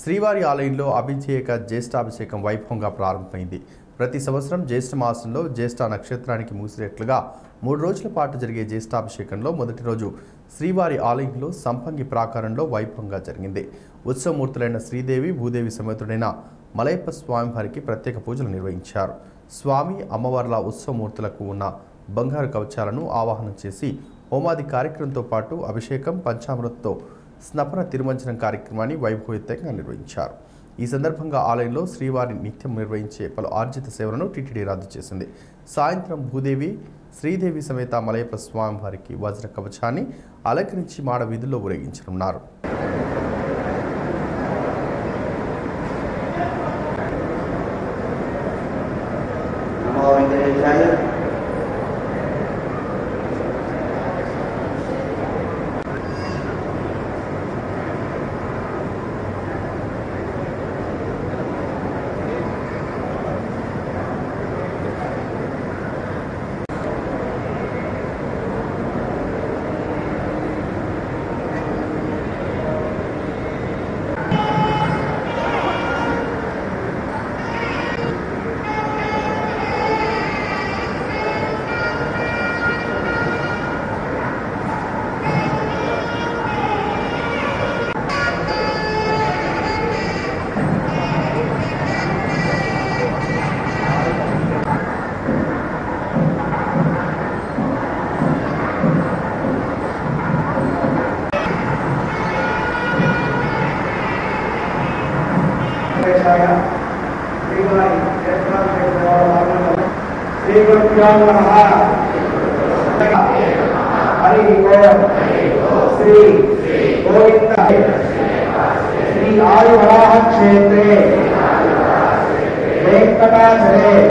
శ్రీవారి ఆలయంలో అభిషేక జ్యేష్ఠాభిషేకం వైభవంగా ప్రారంభమైంది. ప్రతి సంవత్సరం జ్యేష్ఠ మాసంలో జ్యేష్ఠ నక్షత్రానికి మూసినట్లుగా మూడు రోజుల పాటు జరిగే జ్యేష్ఠాభిషేకంలో మొదటి రోజు శ్రీవారి ఆలయంలో సంపంగి ప్రాకారంలో వైభవంగా జరిగింది. ఉత్సవమూర్తులైన శ్రీదేవి భూదేవి సమేతుడైన మలయప్ప స్వామివారికి ప్రత్యేక పూజలు నిర్వహించారు. స్వామి అమ్మవార్ల ఉత్సవమూర్తులకు ఉన్న బంగారు కవచాలను ఆవాహనం చేసి హోమాది కార్యక్రమంతో పాటు అభిషేకం పంచామృతతో స్నపన తిరుమంచనం కార్యక్రమాన్ని వైభవోత్తంగా నిర్వహించారు. ఈ సందర్భంగా ఆలయంలో శ్రీవారి నిత్యం నిర్వహించే పలు ఆర్జిత సేవలను టీటీడీ రద్దు చేసింది. సాయంత్రం భూదేవి శ్రీదేవి సమేత మలయప్ప స్వామి వారికి వజ్ర కవచాన్ని అలంకరించి మాడ వీధుల్లో ఊరేగించనున్నారు. Thank you. श्री गुरुभ्याम नमः। श्री गोविंद। श्री आयुवराह क्षेत्रे वेंकटाचले